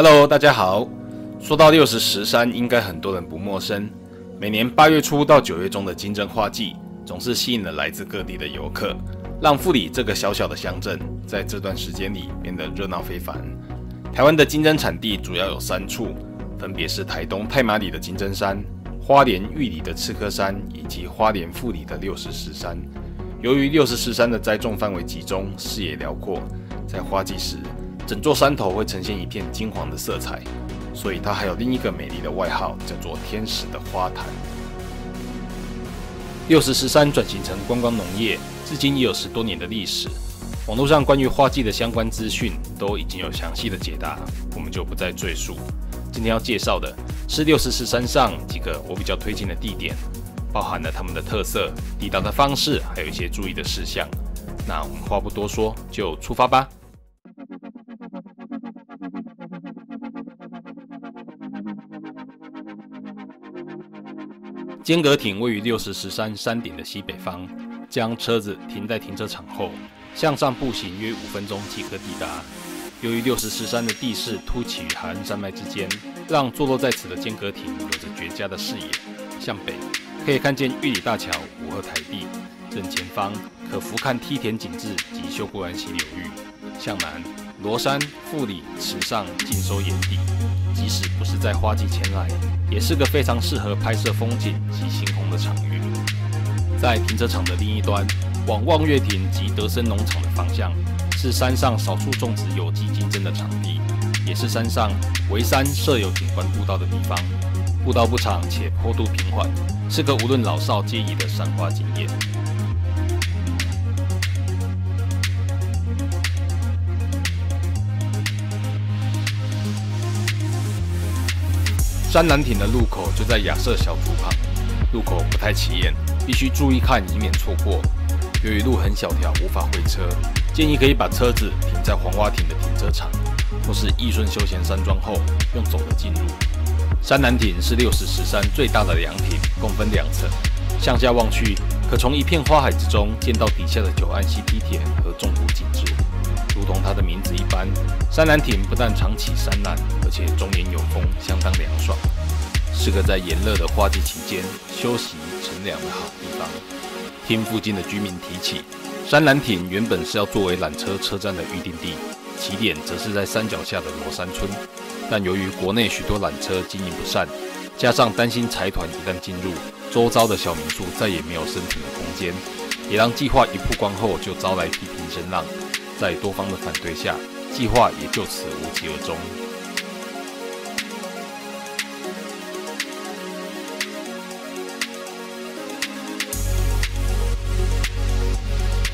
Hello，大家好。说到六十石山，应该很多人不陌生。每年八月初到九月中的金针花季，总是吸引了来自各地的游客，让富里这个小小的乡镇在这段时间里变得热闹非凡。台湾的金针产地主要有三处，分别是台东太马里的金针山、花莲玉里的赤科山以及花莲富里的六十石山。由于六十石山的栽种范围集中，视野辽阔，在花季时。整座山头会呈现一片金黄的色彩，所以它还有另一个美丽的外号，叫做“天使的花坛”。六十石山转型成观光农业，至今已有十多年的历史。网络上关于花季的相关资讯都已经有详细的解答，我们就不再赘述。今天要介绍的是六十石山上几个我比较推荐的地点，包含了他们的特色、抵达的方式，还有一些注意的事项。那我们话不多说，就出发吧。间隔亭位于六十石山山顶的西北方，将车子停在停车场后，向上步行约五分钟即可抵达。由于六十石山的地势凸起于海岸山脉之间，让坐落在此的间隔亭有着绝佳的视野。向北可以看见玉里大桥、五河台地，正前方可俯瞰梯田景致及秀姑峦溪流域。向南，罗山、富里、池上尽收眼底。即使不是在花季前来，也是个非常适合拍摄风景及星空的场域。在停车场的另一端，往望月亭及德森农场的方向，是山上少数种植有机金针的场地，也是山上围山设有景观步道的地方。步道不长且坡度平缓，是个无论老少皆宜的赏花景点。山南亭的路口就在亚瑟小竹旁，路口不太起眼，必须注意看，以免错过。由于路很小条，无法会车，建议可以把车子停在黄花亭的停车场，或是义顺休闲山庄后，用走的进入。山南亭是六十石山最大的凉亭，共分两层，向下望去，可从一片花海之中见到底下的九安溪梯田和众多景致。同它的名字一般，山南亭不但常起山南，而且终年有风，相当凉爽，是个在炎热的花季期间休息乘凉的好地方。听附近的居民提起，山南亭原本是要作为缆车车站的预定地，起点则是在山脚下的罗山村，但由于国内许多缆车经营不善，加上担心财团一旦进入，周遭的小民宿再也没有生存的空间，也让计划一曝光后就招来批评声浪。在多方的反对下，计划也就此无疾而终。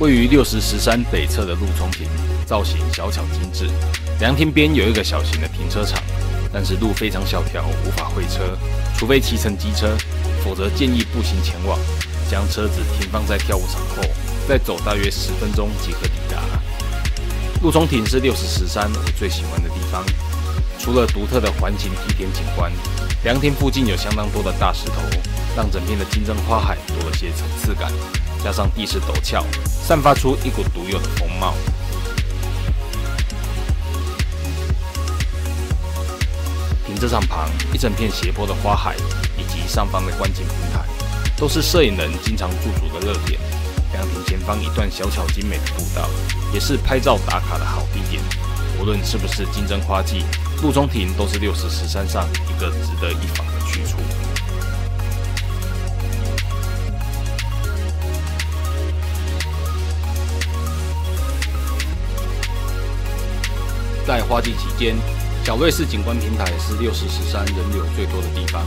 位于六十石山北侧的陆冲亭，造型小巧精致。凉亭边有一个小型的停车场，但是路非常小条，无法会车，除非骑乘机车，否则建议步行前往。将车子停放在跳舞场后，再走大约十分钟即可抵达。陆冲亭是六十石山我最喜欢的地方，除了独特的环形梯田景观，凉亭附近有相当多的大石头，让整片的金针花海多了些层次感。加上地势陡峭，散发出一股独有的风貌。停车场旁一整片斜坡的花海，以及上方的观景平台，都是摄影人经常驻足的热点。凉亭前方一段小巧精美的步道，也是拍照打卡的好地点。无论是不是金针花季，陆中亭都是六十石山上一个值得一访的去处。在花季期间，小瑞士景观平台是六十石山人流最多的地方。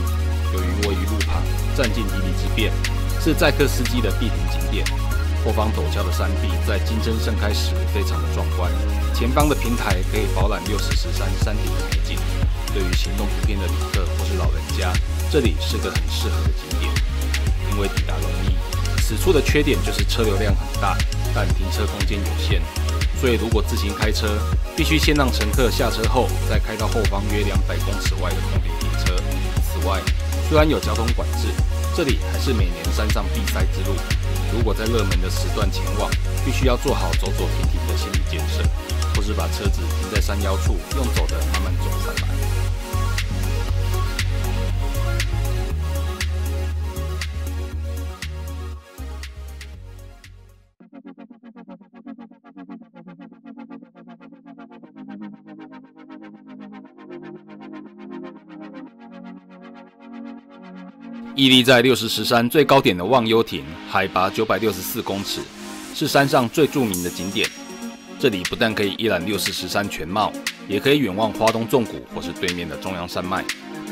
由于位于路旁，占尽地利之便，是载客司机的必停景点。后方陡峭的山壁在金针盛开时非常的壮观，前方的平台可以饱览六十石山山顶的美景。对于行动不便的旅客或是老人家，这里是个很适合的景点。因为抵达容易，此处的缺点就是车流量很大，但停车空间有限，所以如果自行开车，必须先让乘客下车后，再开到后方约两百公尺外的空地停车。此外，虽然有交通管制，这里还是每年山上必塞之路。如果在热门的时段前往，必须要做好走走停停的心理建设，或是把车子停在山腰处，用走的慢慢走上来。屹立在六十石山最高点的忘忧亭，海拔九百六十四公尺，是山上最著名的景点。这里不但可以一览六十石山全貌，也可以远望花东纵谷或是对面的中央山脉。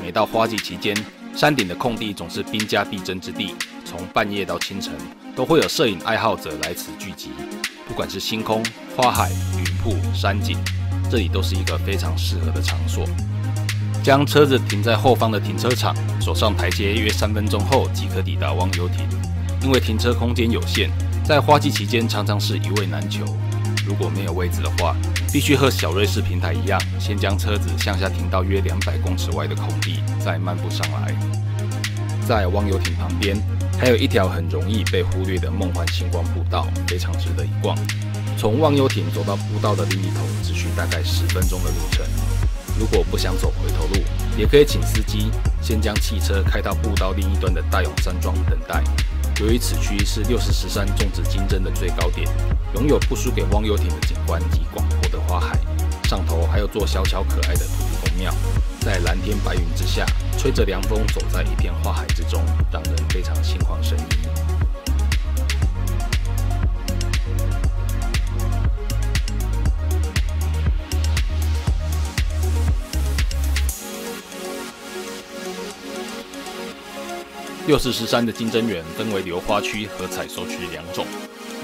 每到花季期间，山顶的空地总是兵家必争之地，从半夜到清晨，都会有摄影爱好者来此聚集。不管是星空、花海、云瀑、山景，这里都是一个非常适合的场所。将车子停在后方的停车场，走上台阶约三分钟后即可抵达忘忧亭。因为停车空间有限，在花季期间常常是一位难求。如果没有位置的话，必须和小瑞士平台一样，先将车子向下停到约两百公尺外的空地，再漫步上来。在忘忧亭旁边，还有一条很容易被忽略的梦幻星光步道，非常值得一逛。从忘忧亭走到步道的另一头，只需大概十分钟的路程。如果不想走回头路，也可以请司机先将汽车开到步道另一端的大勇山庄等待。由于此区是六十石山种植金针的最高点，拥有不输给忘忧亭的景观及广阔的花海，上头还有座小巧可爱的土地公庙，在蓝天白云之下，吹着凉风，走在一片花海之中，让人非常心旷神怡。六十石山的金针园分为流花区和采收区两种。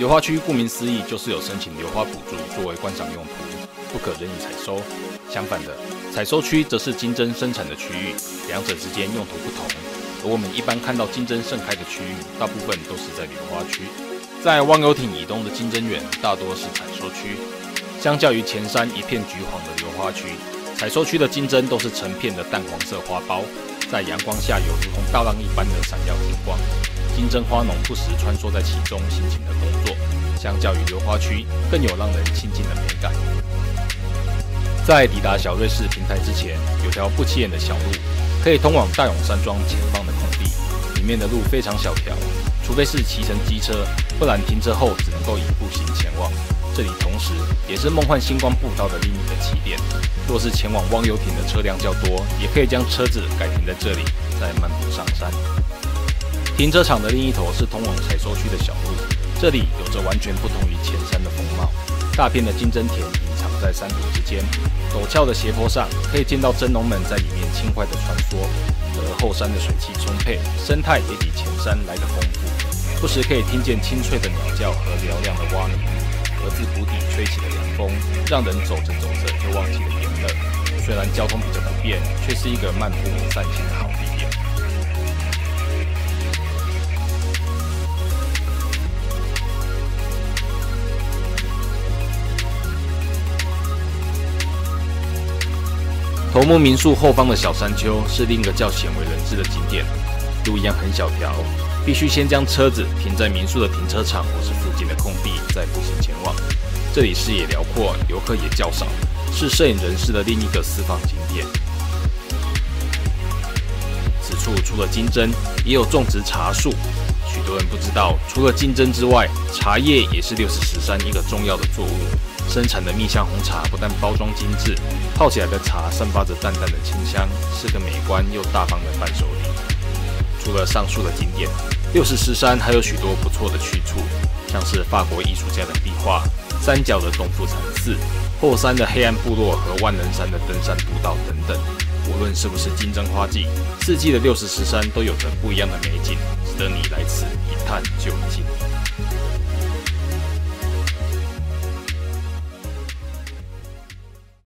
流花区顾名思义就是有申请流花补助作为观赏用途，不可任意采收。相反的，采收区则是金针生产的区域，两者之间用途不同。而我们一般看到金针盛开的区域，大部分都是在流花区。在忘忧亭以东的金针园大多是采收区，相较于前山一片橘黄的流花区，采收区的金针都是成片的淡黄色花苞。在阳光下，有如同大浪一般的闪耀金光。金针花农不时穿梭在其中，辛勤的工作。相较于流花区，更有让人亲近的美感。在抵达小瑞士平台之前，有条不起眼的小路，可以通往大勇山庄前方的空地。里面的路非常小条，除非是骑乘机车，不然停车后只能够以步行前往。这里同时也是梦幻星光步道的另一个起点。若是前往忘忧亭的车辆较多，也可以将车子改停在这里，再漫步上山。停车场的另一头是通往采收区的小路，这里有着完全不同于前山的风貌。大片的金针田隐藏在山谷之间，陡峭的斜坡上可以见到真龙们在里面轻快的穿梭。而后山的水汽充沛，生态也比前山来得丰富，不时可以听见清脆的鸟叫和嘹亮的蛙鸣。而自谷底吹起的凉风，让人走着走着就忘记了炎热。虽然交通比较不便，却是一个漫步散心的好地点。头目民宿后方的小山丘是另一个较鲜为人知的景点，路一样很小条。必须先将车子停在民宿的停车场或是附近的空地，再步行前往。这里视野辽阔，游客也较少，是摄影人士的另一个私房景点。此处除了金针，也有种植茶树。许多人不知道，除了金针之外，茶叶也是六十石山一个重要的作物。生产的蜜香红茶不但包装精致，泡起来的茶散发着淡淡的清香，是个美观又大方的伴手礼。除了上述的景点，六十石山还有许多不错的去处，像是法国艺术家的壁画、三角的东富禅寺、后山的黑暗部落和万能山的登山步道等等。无论是不是金针花季，四季的六十石山都有着不一样的美景，值得你来此一探究竟。